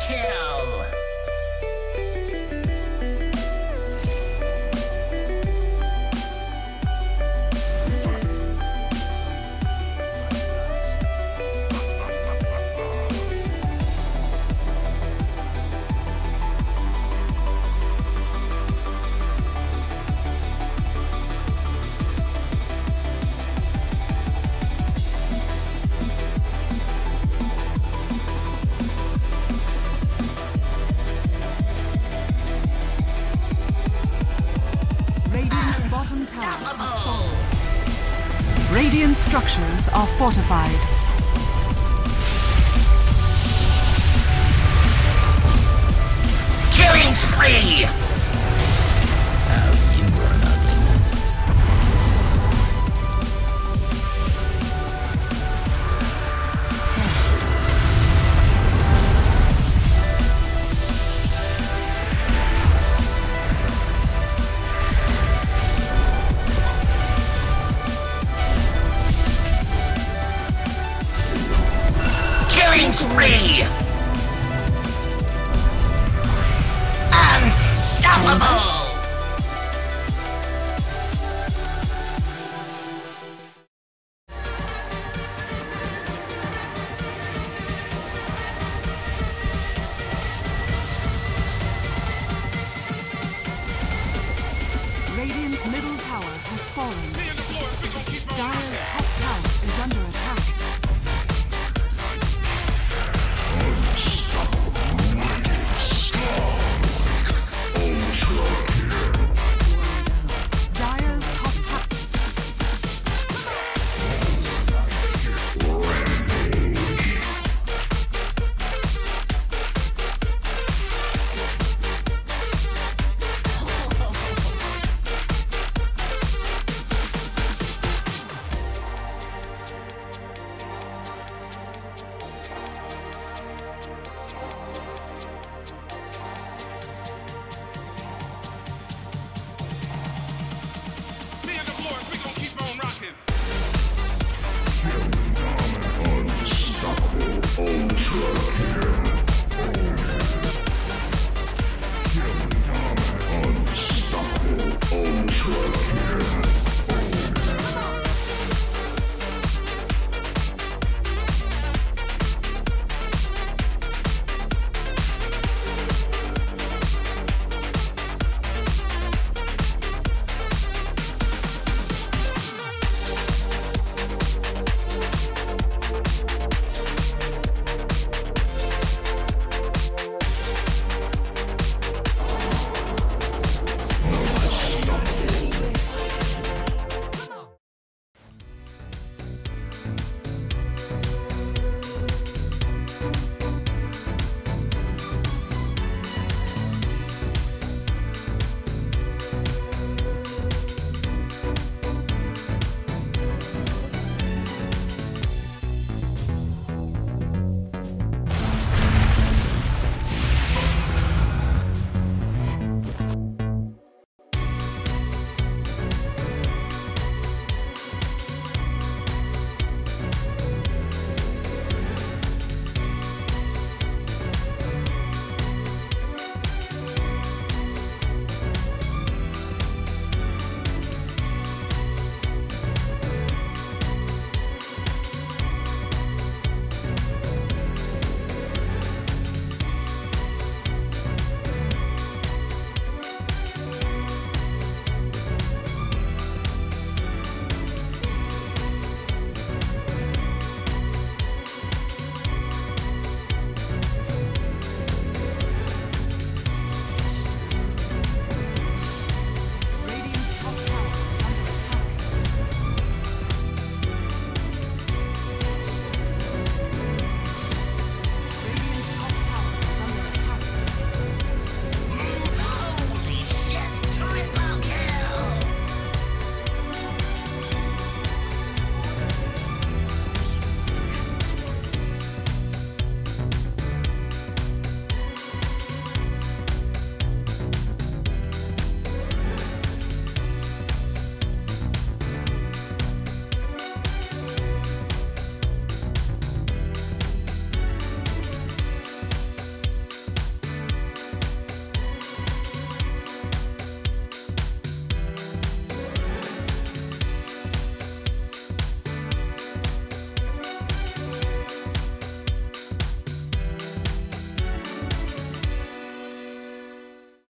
kill! Fallen. Radiant structures are fortified. Killing spree! Killing! Unstoppable! Radiant's middle tower has fallen.